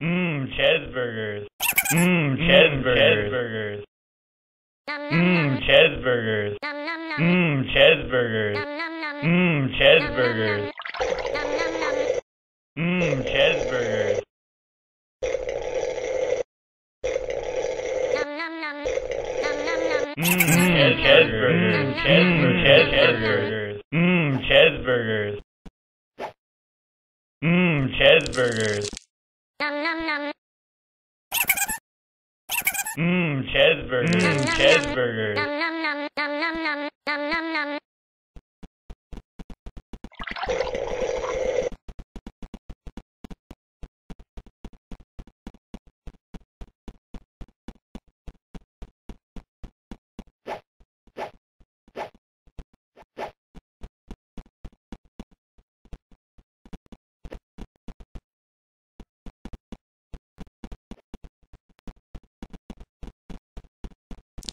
Mmm, cheeseburgers. Mmm, cheeseburgers. Mmm, cheeseburgers. Mmm, cheeseburgers. Mmm, cheeseburgers. Mmm, cheeseburgers. Mmm, cheeseburgers. Mmm, cheeseburgers. Mmm, cheeseburgers. Mmm, cheeseburgers. Mmm, cheeseburger. Mmm, cheeseburger. Nom, nom, nom, nom, nom, nom, nom, nom.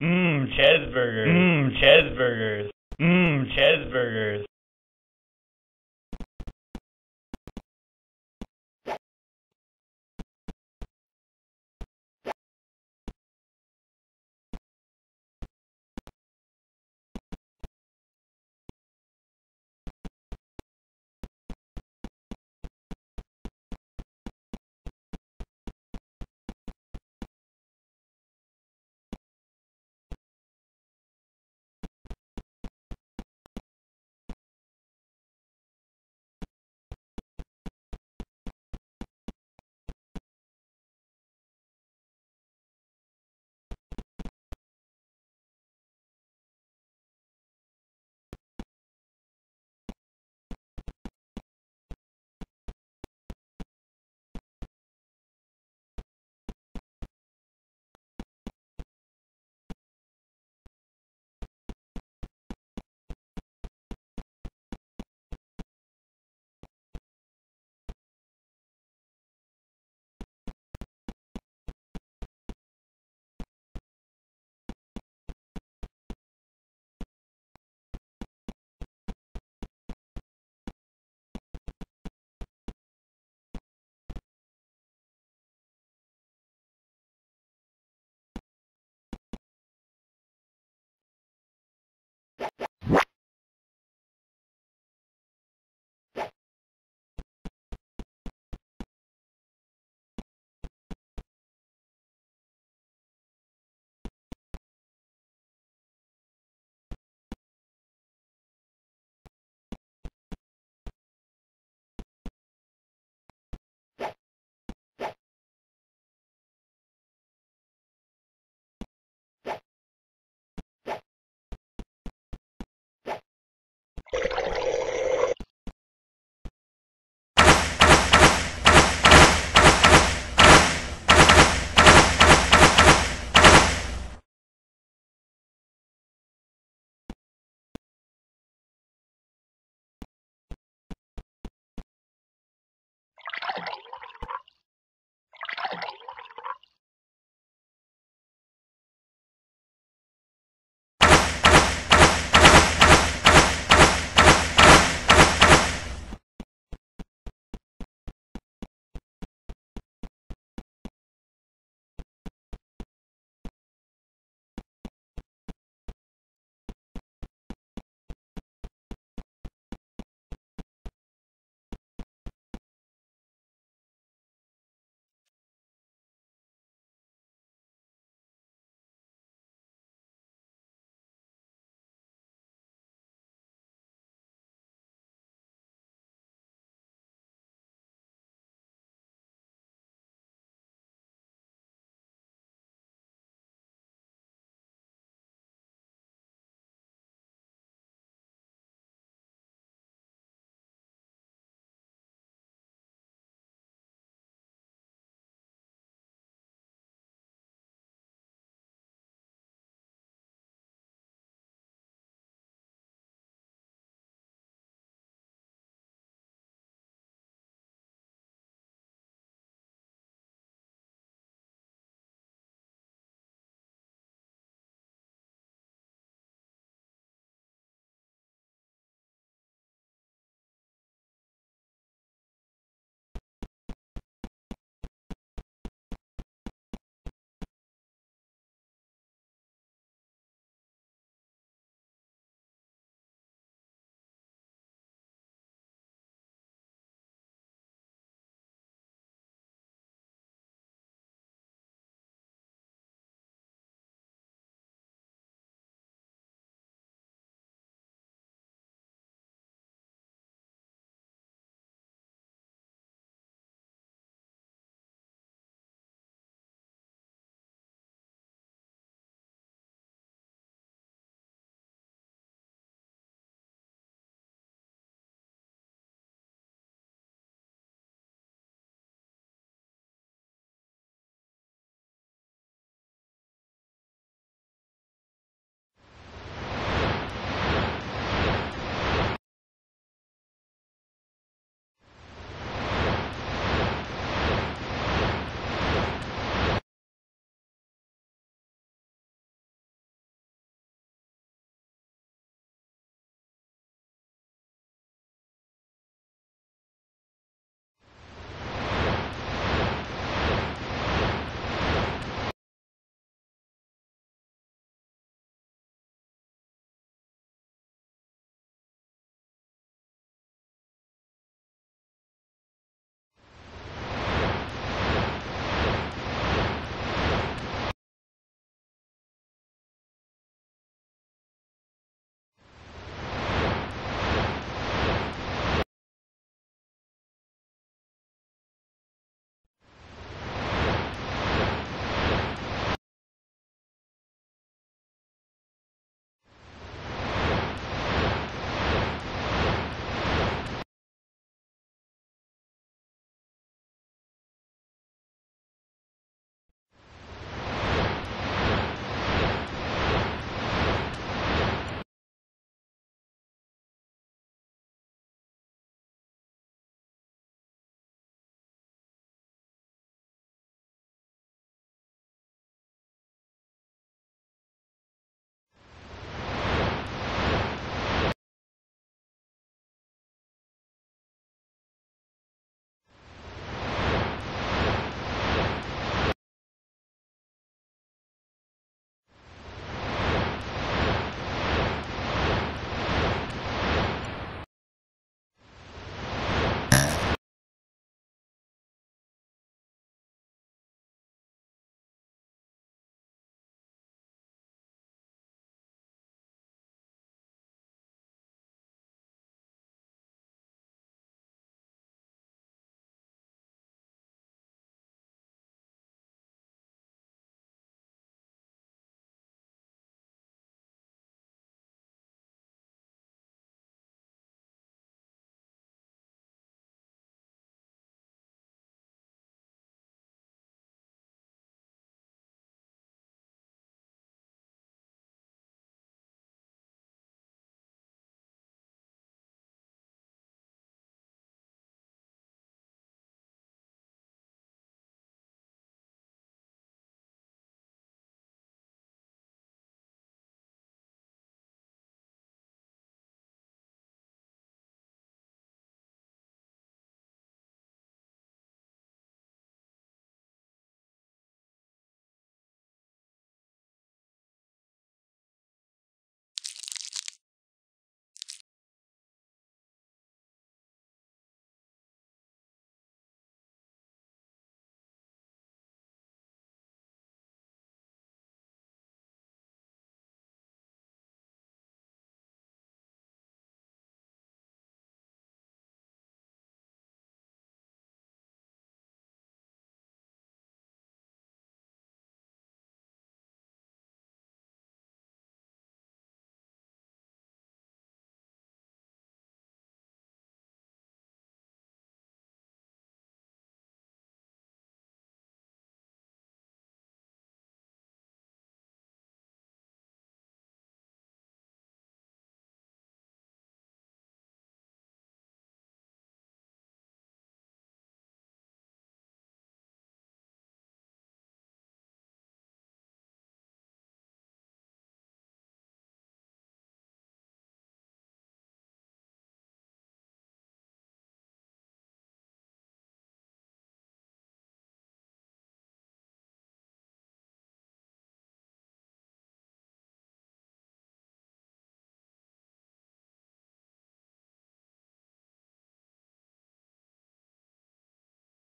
Mmm, cheeseburgers. Mmm, cheeseburgers. Mmm, cheeseburgers.